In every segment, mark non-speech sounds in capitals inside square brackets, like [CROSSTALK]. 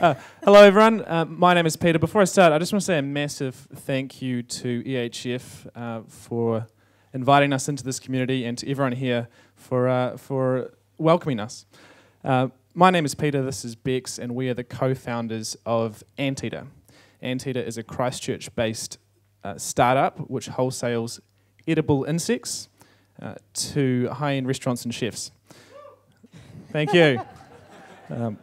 Uh, hello, everyone. Uh, my name is Peter. Before I start, I just want to say a massive thank you to EHF uh, for inviting us into this community and to everyone here for, uh, for welcoming us. Uh, my name is Peter, this is Bex, and we are the co founders of Anteater. Anteater is a Christchurch based uh, startup which wholesales edible insects to high end restaurants and chefs. Thank you. [LAUGHS] Um,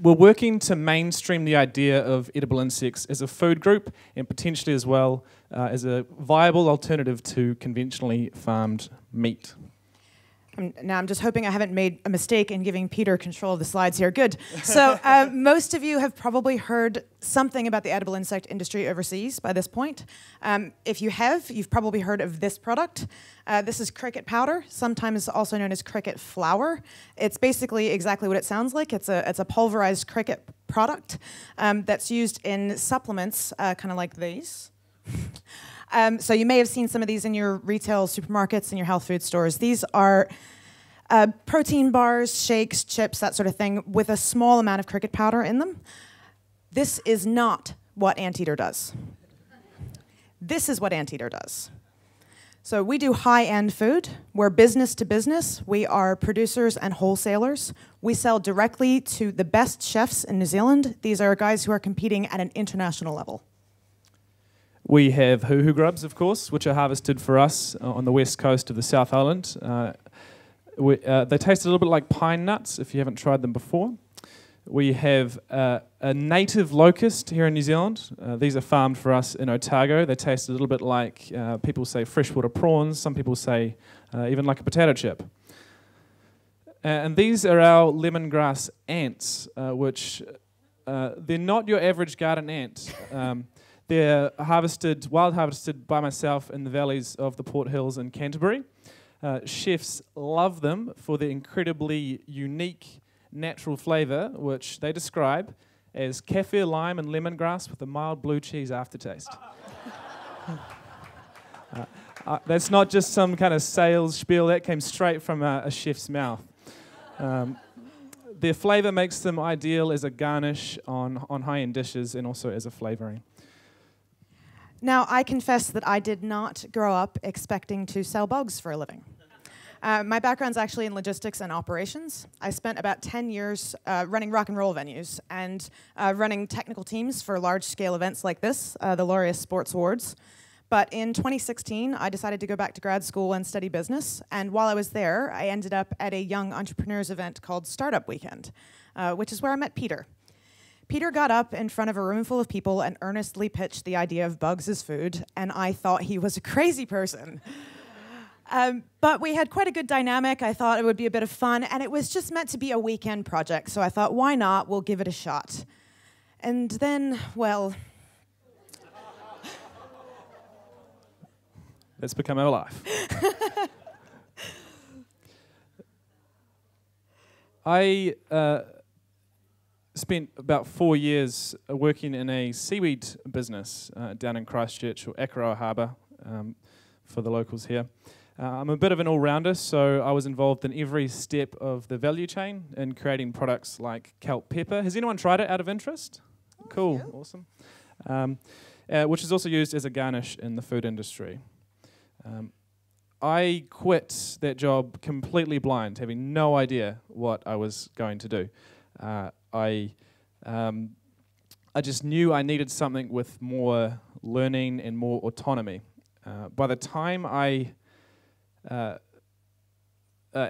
we're working to mainstream the idea of edible insects as a food group and potentially as well uh, as a viable alternative to conventionally farmed meat. Now, I'm just hoping I haven't made a mistake in giving Peter control of the slides here. Good. So, [LAUGHS] uh, most of you have probably heard something about the edible insect industry overseas by this point. Um, if you have, you've probably heard of this product. Uh, this is cricket powder, sometimes also known as cricket flour. It's basically exactly what it sounds like. It's a, it's a pulverized cricket product um, that's used in supplements, uh, kind of like these. Um, so you may have seen some of these in your retail supermarkets and your health food stores. These are uh, protein bars, shakes, chips, that sort of thing, with a small amount of cricket powder in them. This is not what Anteater does. This is what Anteater does. So we do high-end food. We're business to business. We are producers and wholesalers. We sell directly to the best chefs in New Zealand. These are guys who are competing at an international level. We have huhu grubs, of course, which are harvested for us uh, on the west coast of the South Island. Uh, we, uh, they taste a little bit like pine nuts if you haven't tried them before. We have uh, a native locust here in New Zealand. Uh, these are farmed for us in Otago. They taste a little bit like uh, people say freshwater prawns, some people say even like a potato chip. and these are our lemongrass ants, which they're not your average garden ant. Um, they're harvested, wild harvested by myself in the valleys of the Port Hills in Canterbury. Uh, chefs love them for their incredibly unique natural flavour, which they describe as kaffir lime and lemongrass with a mild blue cheese aftertaste. [LAUGHS] uh, uh, that's not just some kind of sales spiel, that came straight from a, a chef's mouth. Um, their flavour makes them ideal as a garnish on, on high end dishes and also as a flavouring. Now, I confess that I did not grow up expecting to sell bugs for a living. Uh, my background's actually in logistics and operations. I spent about 10 years uh, running rock and roll venues and uh, running technical teams for large scale events like this, uh, the Laureus Sports Awards. But in 2016, I decided to go back to grad school and study business. And while I was there, I ended up at a young entrepreneurs event called Startup Weekend, uh, which is where I met Peter. Peter got up in front of a room full of people and earnestly pitched the idea of bugs as food, and I thought he was a crazy person. Um, but we had quite a good dynamic. I thought it would be a bit of fun, and it was just meant to be a weekend project. So I thought, why not? We'll give it a shot. And then, well. It's become our life. [LAUGHS] I. Uh, spent about four years uh, working in a seaweed business uh, down in Christchurch or Akaroa Harbour um, for the locals here. Uh, I'm a bit of an all rounder, so I was involved in every step of the value chain in creating products like kelp pepper. Has anyone tried it out of interest? Oh, cool, yeah. awesome. Um, uh, which is also used as a garnish in the food industry. Um, I quit that job completely blind, having no idea what I was going to do. Uh, I, um, I just knew I needed something with more learning and more autonomy. Uh, by the time I uh, uh,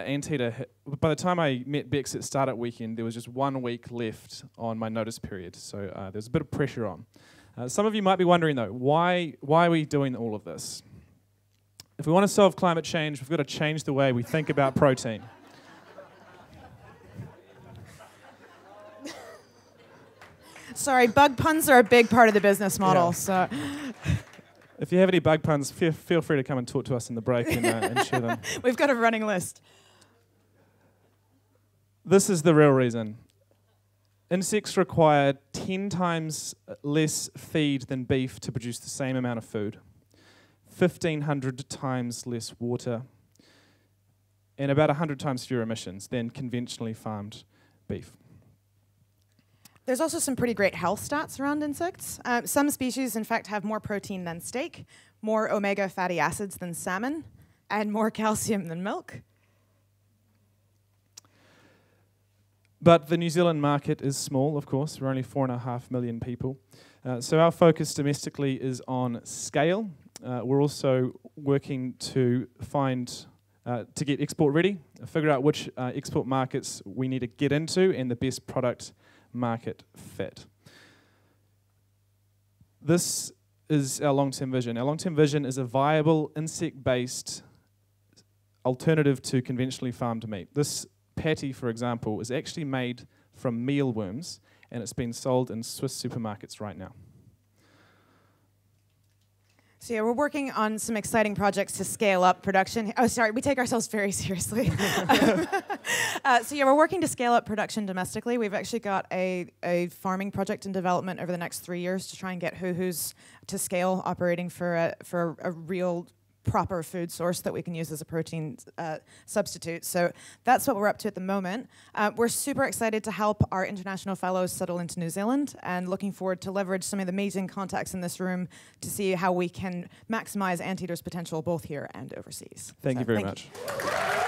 by the time I met Bex at Startup Weekend, there was just one week left on my notice period, so uh, there's a bit of pressure on. Uh, some of you might be wondering though, why, why are we doing all of this? If we want to solve climate change, we've got to change the way we think about protein. Sorry, bug puns are a big part of the business model. Yeah. So. [LAUGHS] If you have any bug puns, feel, feel free to come and talk to us in the break and, uh, and share them. [LAUGHS] We've got a running list. This is the real reason. Insects require 10 times less feed than beef to produce the same amount of food, 1,500 times less water, and about 100 times fewer emissions than conventionally farmed beef. There's also some pretty great health stats around insects. Uh, some species, in fact, have more protein than steak, more omega fatty acids than salmon, and more calcium than milk. But the New Zealand market is small, of course. We're only four and a half million people. Uh, so our focus domestically is on scale. Uh, we're also working to find, uh, to get export ready, figure out which uh, export markets we need to get into and the best product market fit. This is our long term vision. Our long term vision is a viable insect based alternative to conventionally farmed meat. This patty, for example, is actually made from mealworms and it's been sold in Swiss supermarkets right now. So yeah, we're working on some exciting projects to scale up production. Oh, sorry, we take ourselves very [LAUGHS] seriously. [LAUGHS] uh, so yeah, we're working to scale up production domestically. We've actually got a, a farming project in development over the next three years to try and get huhus to scale operating for a, for a real proper food source that we can use as a protein uh, substitute. So that's what we're up to at the moment. Uh, we're super excited to help our international fellows settle into New Zealand and looking forward to leverage some of the amazing contacts in this room to see how we can maximize Anteater's potential both here and overseas. Thank so you very thank much. You.